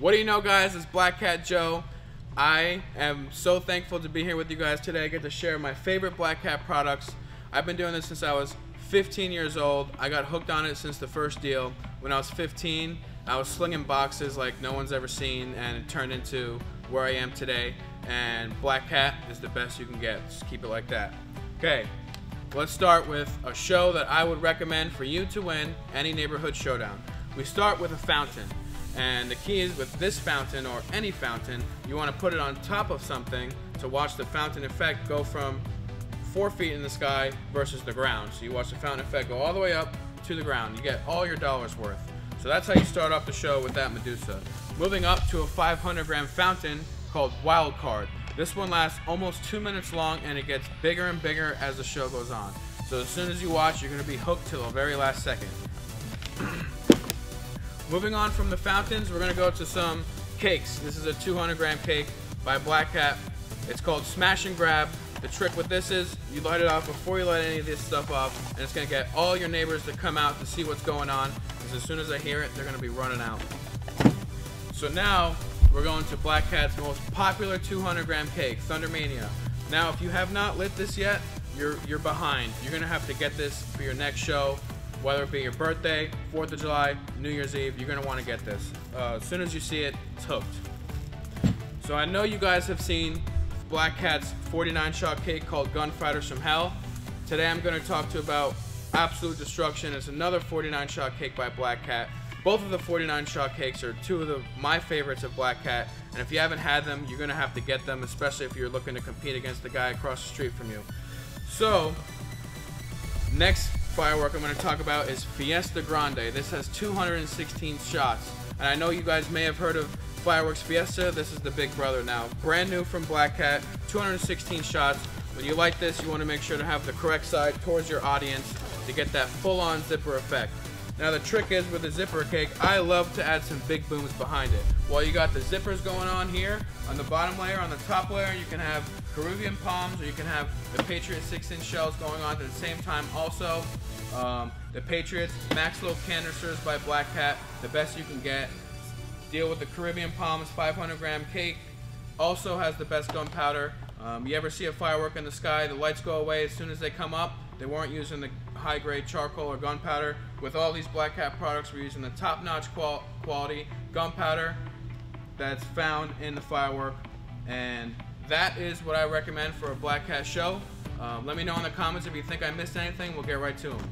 What do you know, guys? It's Black Cat Joe. I am so thankful to be here with you guys today. I get to share my favorite Black Cat products. I've been doing this since I was 15 years old. I got hooked on it since the first deal. When I was 15, I was slinging boxes like no one's ever seen, and it turned into where I am today. And Black Cat is the best you can get. Just keep it like that. Okay, let's start with a show that I would recommend for you to win any neighborhood showdown. We start with a fountain. And the key is with this fountain or any fountain, you want to put it on top of something to watch the fountain effect go from four feet in the sky versus the ground. So you watch the fountain effect go all the way up to the ground. You get all your dollars worth. So that's how you start off the show with that Medusa. Moving up to a 500 gram fountain called Wild Card. This one lasts almost two minutes long and it gets bigger and bigger as the show goes on. So as soon as you watch, you're going to be hooked till the very last second. Moving on from the fountains, we're gonna go to some cakes. This is a 200 gram cake by Black Cat. It's called Smash and Grab. The trick with this is you light it off before you light any of this stuff off, and it's gonna get all your neighbors to come out to see what's going on. Because as soon as they hear it, they're gonna be running out. So now we're going to Black Cat's most popular 200 gram cake, Thundermania. Now, if you have not lit this yet, you're you're behind. You're gonna have to get this for your next show whether it be your birthday, 4th of July, New Year's Eve, you're gonna wanna get this. Uh, as soon as you see it, it's hooked. So I know you guys have seen Black Cat's 49 shot cake called Gunfighters from Hell. Today I'm gonna talk to you about Absolute Destruction. It's another 49 shot cake by Black Cat. Both of the 49 shot cakes are two of the, my favorites of Black Cat, and if you haven't had them, you're gonna have to get them, especially if you're looking to compete against the guy across the street from you. So, next firework I'm going to talk about is Fiesta Grande. This has 216 shots. And I know you guys may have heard of Fireworks Fiesta. This is the big brother now. Brand new from Black Cat, 216 shots. When you light this, you want to make sure to have the correct side towards your audience to get that full-on zipper effect. Now the trick is with the zipper cake, I love to add some big booms behind it. While you got the zippers going on here, on the bottom layer, on the top layer, you can have Peruvian palms or you can have the Patriot 6 inch shells going on at the same time also. Um, the Patriots Max Low canisters by Black Cat, the best you can get. Deal with the Caribbean Palms 500 gram cake. Also has the best gunpowder. Um, you ever see a firework in the sky, the lights go away as soon as they come up. They weren't using the high grade charcoal or gunpowder. With all these Black Cat products, we're using the top notch qual quality gunpowder that's found in the firework. And that is what I recommend for a Black Cat show. Um, let me know in the comments if you think I missed anything. We'll get right to them.